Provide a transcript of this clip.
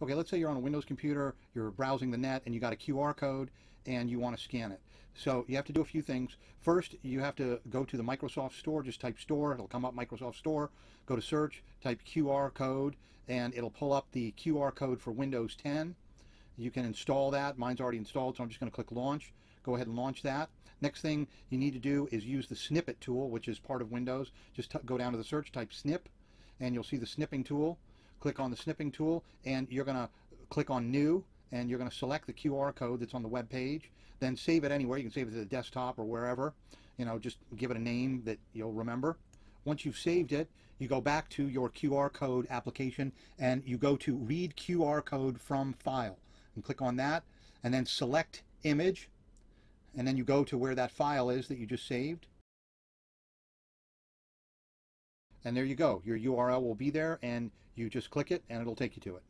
Okay, let's say you're on a Windows computer, you're browsing the net, and you got a QR code, and you want to scan it. So you have to do a few things. First, you have to go to the Microsoft Store, just type Store, it'll come up Microsoft Store. Go to Search, type QR code, and it'll pull up the QR code for Windows 10. You can install that. Mine's already installed, so I'm just going to click Launch. Go ahead and launch that. Next thing you need to do is use the Snippet tool, which is part of Windows. Just go down to the search, type Snip, and you'll see the snipping tool. Click on the snipping tool, and you're going to click on New, and you're going to select the QR code that's on the web page. Then save it anywhere. You can save it to the desktop or wherever. You know, just give it a name that you'll remember. Once you've saved it, you go back to your QR code application and you go to Read QR Code from File. And click on that, and then select Image, and then you go to where that file is that you just saved. And there you go. Your URL will be there, and you just click it, and it'll take you to it.